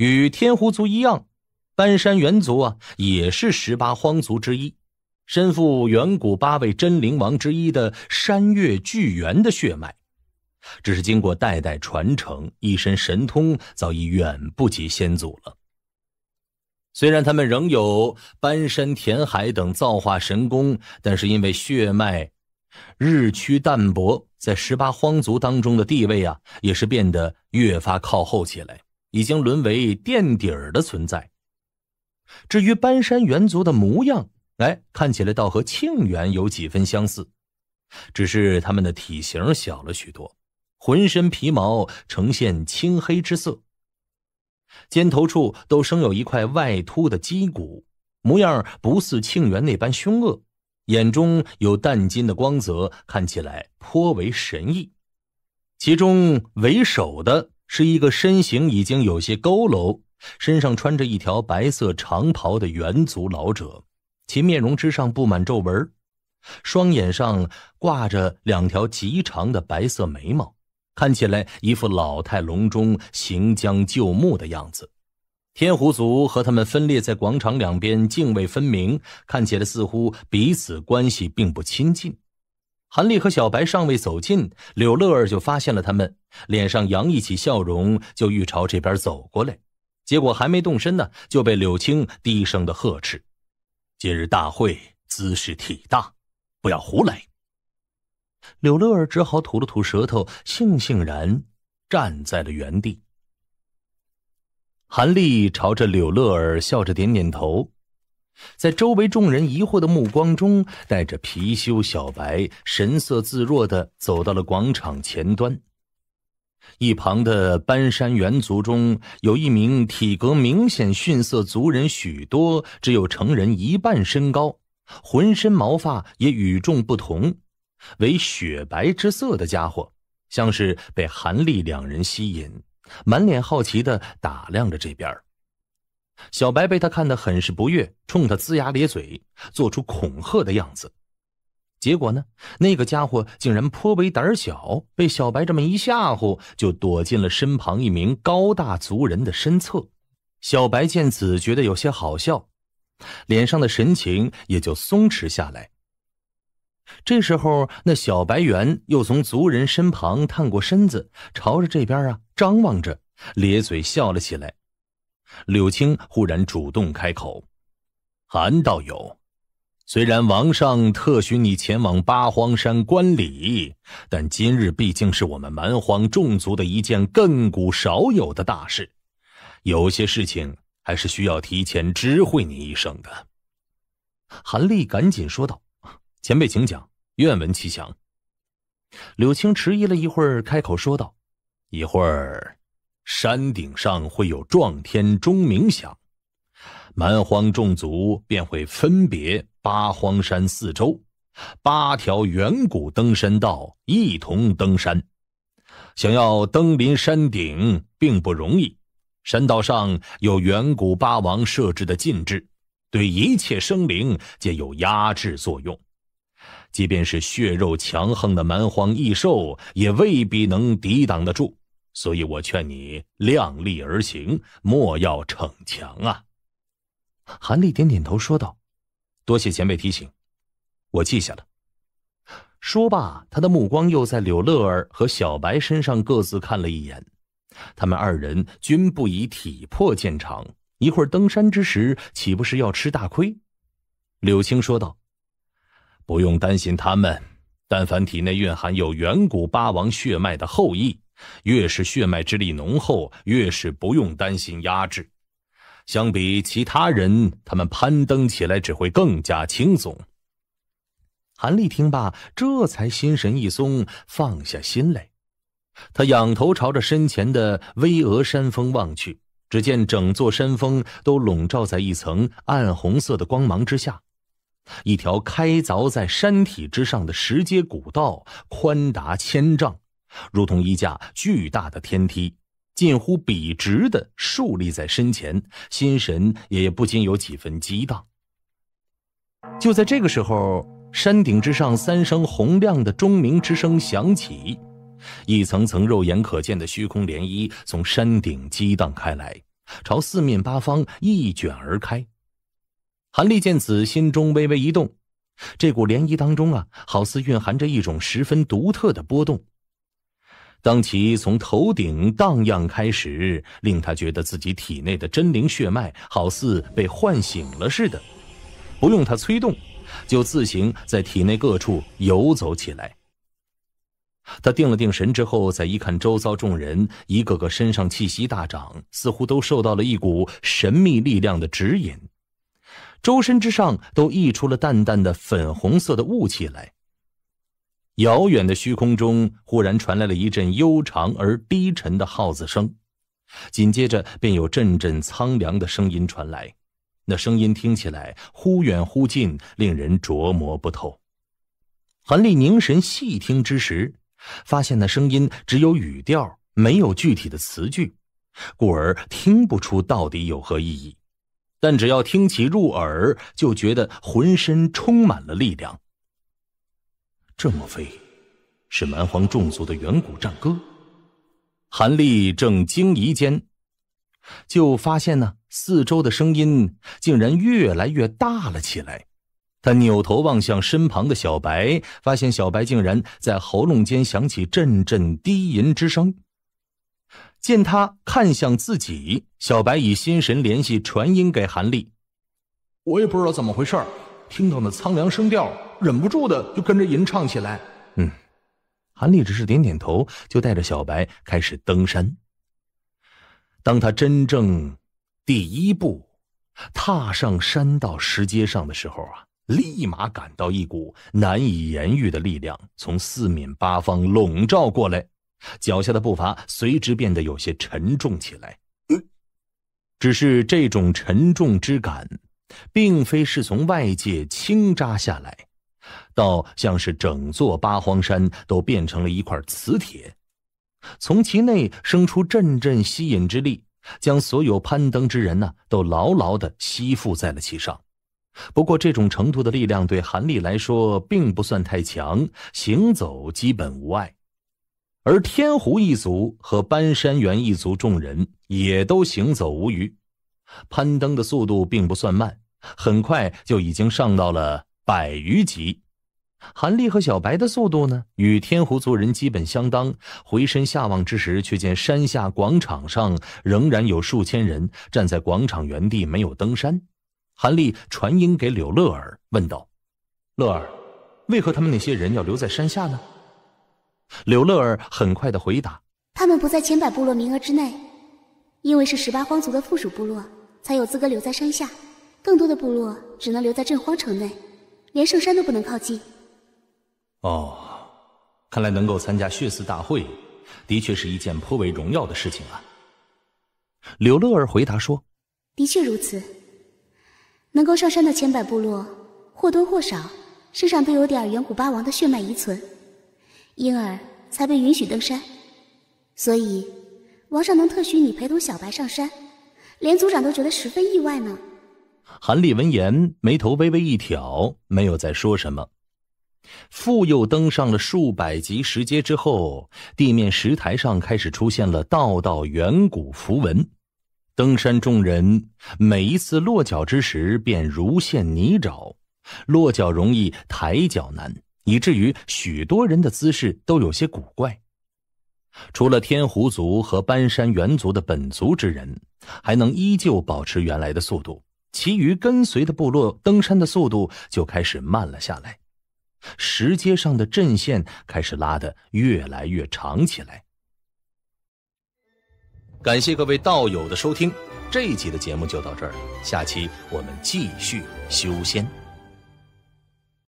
与天狐族一样，搬山猿族啊也是十八荒族之一，身负远古八位真灵王之一的山岳巨猿的血脉，只是经过代代传承，一身神通早已远不及先祖了。虽然他们仍有搬山填海等造化神功，但是因为血脉日趋淡薄，在十八荒族当中的地位啊，也是变得越发靠后起来，已经沦为垫底儿的存在。至于搬山猿族的模样，哎，看起来倒和庆元有几分相似，只是他们的体型小了许多，浑身皮毛呈现青黑之色。肩头处都生有一块外凸的肌骨，模样不似庆元那般凶恶，眼中有淡金的光泽，看起来颇为神异。其中为首的是一个身形已经有些佝偻，身上穿着一条白色长袍的元族老者，其面容之上布满皱纹，双眼上挂着两条极长的白色眉毛。看起来一副老态龙钟、行将就木的样子。天狐族和他们分列在广场两边，泾渭分明，看起来似乎彼此关系并不亲近。韩立和小白尚未走近，柳乐儿就发现了他们，脸上洋溢起笑容，就欲朝这边走过来。结果还没动身呢，就被柳青低声的呵斥：“今日大会姿势体大，不要胡来。”柳乐儿只好吐了吐舌头，悻悻然站在了原地。韩立朝着柳乐儿笑着点点头，在周围众人疑惑的目光中，带着貔貅小白神色自若的走到了广场前端。一旁的搬山猿族中有一名体格明显逊色族人许多，只有成人一半身高，浑身毛发也与众不同。为雪白之色的家伙，像是被韩立两人吸引，满脸好奇的打量着这边。小白被他看得很是不悦，冲他龇牙咧嘴，做出恐吓的样子。结果呢，那个家伙竟然颇为胆小，被小白这么一吓唬，就躲进了身旁一名高大族人的身侧。小白见此，觉得有些好笑，脸上的神情也就松弛下来。这时候，那小白猿又从族人身旁探过身子，朝着这边啊张望着，咧嘴笑了起来。柳青忽然主动开口：“韩道友，虽然王上特许你前往八荒山观礼，但今日毕竟是我们蛮荒众族的一件亘古少有的大事，有些事情还是需要提前知会你一声的。”韩立赶紧说道。前辈，请讲，愿闻其详。柳青迟疑了一会儿，开口说道：“一会儿，山顶上会有撞天钟鸣响，蛮荒众族便会分别八荒山四周，八条远古登山道一同登山。想要登临山顶并不容易，山道上有远古八王设置的禁制，对一切生灵皆有压制作用。”即便是血肉强横的蛮荒异兽，也未必能抵挡得住。所以我劝你量力而行，莫要逞强啊！韩立点点头说道：“多谢前辈提醒，我记下了。”说罢，他的目光又在柳乐儿和小白身上各自看了一眼。他们二人均不以体魄见长，一会儿登山之时，岂不是要吃大亏？柳青说道。不用担心他们，但凡体内蕴含有远古八王血脉的后裔，越是血脉之力浓厚，越是不用担心压制。相比其他人，他们攀登起来只会更加轻松。韩立听罢，这才心神一松，放下心来。他仰头朝着身前的巍峨山峰望去，只见整座山峰都笼罩在一层暗红色的光芒之下。一条开凿在山体之上的石阶古道，宽达千丈，如同一架巨大的天梯，近乎笔直的竖立在身前，心神也不禁有几分激荡。就在这个时候，山顶之上三声洪亮的钟鸣之声响起，一层层肉眼可见的虚空涟漪从山顶激荡开来，朝四面八方一卷而开。韩立见此，心中微微一动，这股涟漪当中啊，好似蕴含着一种十分独特的波动。当其从头顶荡漾开始，令他觉得自己体内的真灵血脉好似被唤醒了似的，不用他催动，就自行在体内各处游走起来。他定了定神之后，再一看周遭众人，一个个身上气息大涨，似乎都受到了一股神秘力量的指引，周身之上都溢出了淡淡的粉红色的雾气来。遥远的虚空中，忽然传来了一阵悠长而低沉的号子声，紧接着便有阵阵苍凉的声音传来。那声音听起来忽远忽近，令人琢磨不透。韩立凝神细听之时，发现那声音只有语调，没有具体的词句，故而听不出到底有何意义。但只要听其入耳，就觉得浑身充满了力量。这莫非是蛮荒众族的远古战歌？韩立正惊疑间，就发现呢，四周的声音竟然越来越大了起来。他扭头望向身旁的小白，发现小白竟然在喉咙间响起阵阵低吟之声。见他看向自己，小白以心神联系传音给韩立：“我也不知道怎么回事听到那苍凉声调。”忍不住的就跟着吟唱起来。嗯，韩立只是点点头，就带着小白开始登山。当他真正第一步踏上山道石阶上的时候啊，立马感到一股难以言喻的力量从四面八方笼罩过来，脚下的步伐随之变得有些沉重起来。只是这种沉重之感，并非是从外界倾扎下来。倒像是整座八荒山都变成了一块磁铁，从其内生出阵阵吸引之力，将所有攀登之人呢都牢牢的吸附在了其上。不过这种程度的力量对韩立来说并不算太强，行走基本无碍。而天狐一族和搬山猿一族众人也都行走无虞，攀登的速度并不算慢，很快就已经上到了百余级。韩立和小白的速度呢，与天狐族人基本相当。回身下望之时，却见山下广场上仍然有数千人站在广场原地，没有登山。韩立传音给柳乐儿，问道：“乐儿，为何他们那些人要留在山下呢？”柳乐儿很快的回答：“他们不在千百部落名额之内，因为是十八荒族的附属部落，才有资格留在山下。更多的部落只能留在镇荒城内，连圣山都不能靠近。”哦，看来能够参加血祀大会，的确是一件颇为荣耀的事情啊。柳乐儿回答说：“的确如此。能够上山的千百部落，或多或少身上都有点远古八王的血脉遗存，因而才被允许登山。所以，王上能特许你陪同小白上山，连族长都觉得十分意外呢。”韩立闻言，眉头微微一挑，没有再说什么。复又登上了数百级石阶之后，地面石台上开始出现了道道远古符文。登山众人每一次落脚之时，便如陷泥沼，落脚容易，抬脚难，以至于许多人的姿势都有些古怪。除了天狐族和搬山猿族的本族之人，还能依旧保持原来的速度，其余跟随的部落登山的速度就开始慢了下来。石阶上的阵线开始拉得越来越长起来。感谢各位道友的收听，这一集的节目就到这儿，下期我们继续修仙。